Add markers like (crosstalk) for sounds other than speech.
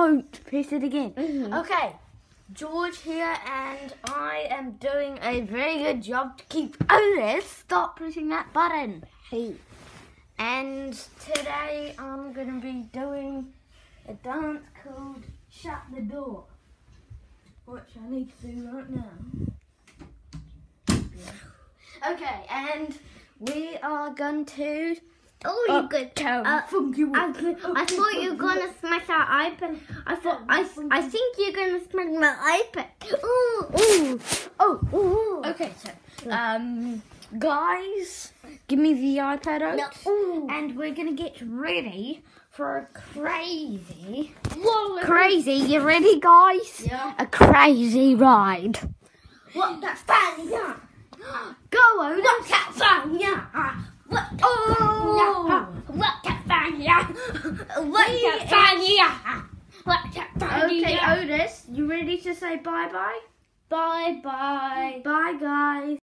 Don't piss it again. Mhm. Okay, George here, and I am doing a very good job to keep Otis. Stop pressing that button. Hey. And today I'm gonna be doing a dance called Shut the Door, which I need to do right now. Okay, and we are going to. Oh, you good. Uptown Uh, funky I. I thought you were gonna smash our iPad. I thought I, I think you're gonna smash my iPad. Ooh, ooh, oh, ooh. Okay, so um, guys, give me the iPad out, No. And we're gonna get ready for a crazy, Whoa, crazy. You ready, guys? Yeah. A crazy ride. What the? Yeah. Go, Otis. (gasps) What the fun? Yeah. What? Oh. What the fun? Yeah. What the fun? Yeah. What the fun? Okay. Otis, you ready to say bye bye? Bye bye. Bye, guys.